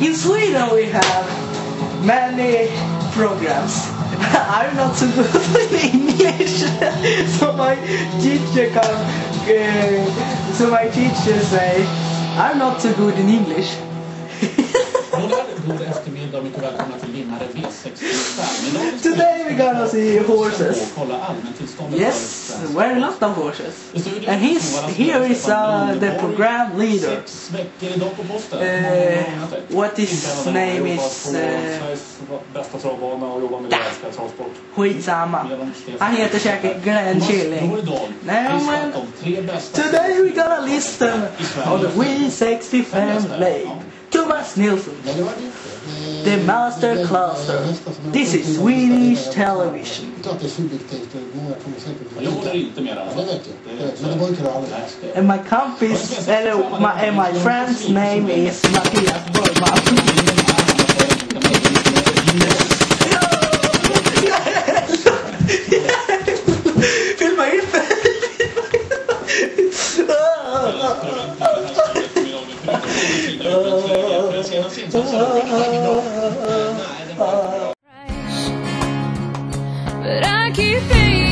In Sweden we have many programs. I'm not so good in English, so my teacher can, uh, so my teacher say, I'm not so good in English. God eftermiddag och mycket välkomna till Limmare V65. Today we're gonna see horses. Yes, we're a lot of horses. And he's, here is uh, the program leader. Eh, what his name is, travsport. Skitsamma. Han heter säkert Glenn Killing. Today we're gonna listen on the V65 blade. Thomas Nilsson, the master cluster. This is Swedish television. Klart det är subjektivt och många kommer säkert Jag håller inte med Ja, dig. det vet jag. Det vet jag. Men det brukar det aldrig. And my compis, eller my, and my friend's name is Ah, ah, ah, but I keep thinking.